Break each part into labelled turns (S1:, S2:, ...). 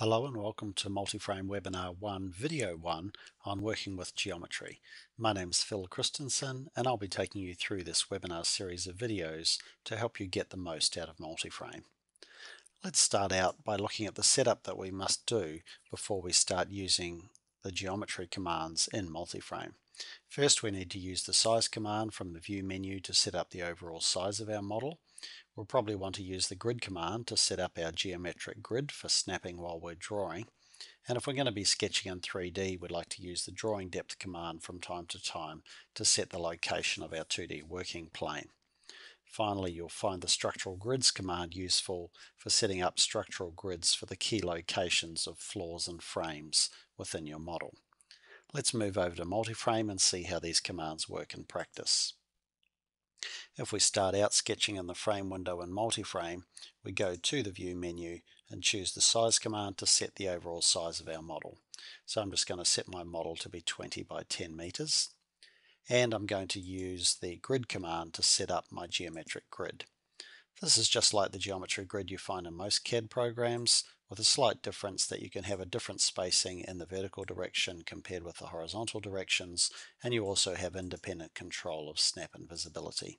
S1: Hello and welcome to Multiframe Webinar 1 Video 1 on working with geometry. My name is Phil Christensen and I'll be taking you through this webinar series of videos to help you get the most out of Multiframe. Let's start out by looking at the setup that we must do before we start using the geometry commands in Multiframe. First we need to use the size command from the view menu to set up the overall size of our model. We'll probably want to use the grid command to set up our geometric grid for snapping while we're drawing. And if we're going to be sketching in 3D, we'd like to use the drawing depth command from time to time to set the location of our 2D working plane. Finally, you'll find the structural grids command useful for setting up structural grids for the key locations of floors and frames within your model. Let's move over to multiframe and see how these commands work in practice. If we start out sketching in the frame window in multiframe, we go to the view menu and choose the size command to set the overall size of our model. So I'm just going to set my model to be 20 by 10 meters and I'm going to use the grid command to set up my geometric grid. This is just like the geometry grid you find in most CAD programs with a slight difference that you can have a different spacing in the vertical direction compared with the horizontal directions and you also have independent control of snap and visibility.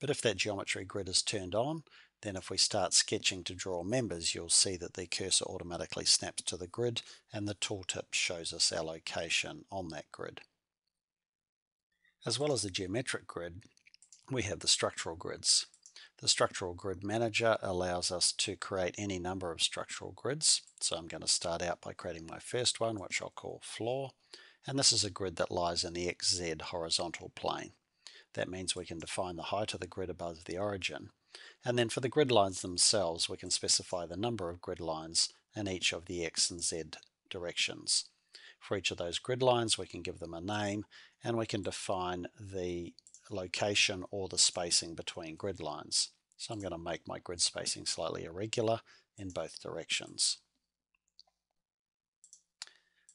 S1: But if that geometry grid is turned on, then if we start sketching to draw members, you'll see that the cursor automatically snaps to the grid and the tooltip shows us our location on that grid. As well as the geometric grid, we have the structural grids. The structural grid manager allows us to create any number of structural grids. So I'm going to start out by creating my first one, which I'll call floor. And this is a grid that lies in the XZ horizontal plane. That means we can define the height of the grid above the origin. And then for the grid lines themselves, we can specify the number of grid lines in each of the X and Z directions. For each of those grid lines, we can give them a name and we can define the location or the spacing between grid lines. So I'm going to make my grid spacing slightly irregular in both directions.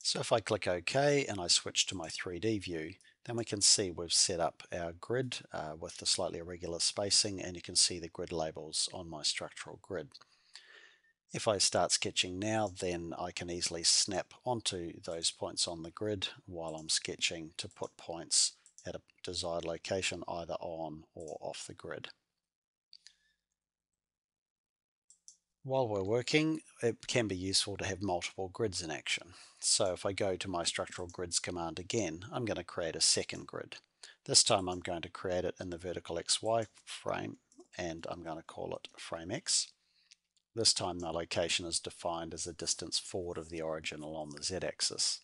S1: So if I click OK and I switch to my 3D view, then we can see we've set up our grid uh, with the slightly irregular spacing and you can see the grid labels on my structural grid. If I start sketching now, then I can easily snap onto those points on the grid while I'm sketching to put points at a desired location either on or off the grid. While we're working, it can be useful to have multiple grids in action. So if I go to my structural grids command again, I'm going to create a second grid. This time I'm going to create it in the vertical XY frame and I'm going to call it frame X. This time the location is defined as a distance forward of the origin along the z-axis.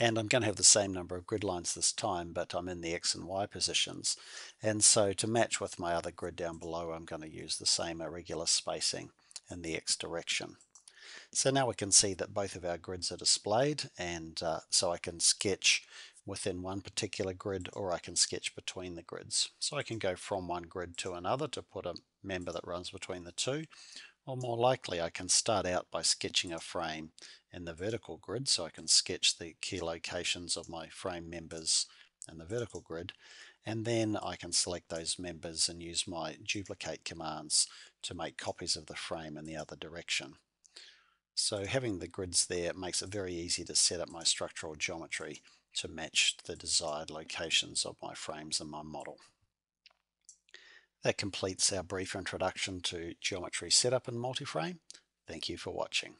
S1: And I'm going to have the same number of grid lines this time, but I'm in the X and Y positions. And so to match with my other grid down below, I'm going to use the same irregular spacing in the X direction. So now we can see that both of our grids are displayed and uh, so I can sketch within one particular grid or I can sketch between the grids. So I can go from one grid to another to put a member that runs between the two or more likely I can start out by sketching a frame in the vertical grid so I can sketch the key locations of my frame members in the vertical grid and then I can select those members and use my duplicate commands to make copies of the frame in the other direction. So having the grids there makes it very easy to set up my structural geometry to match the desired locations of my frames and my model. That completes our brief introduction to geometry setup in multiframe. Thank you for watching.